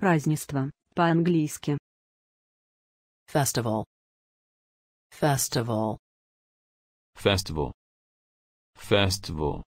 Празднество, по-английски. Festival. Festival. Festival. Festival.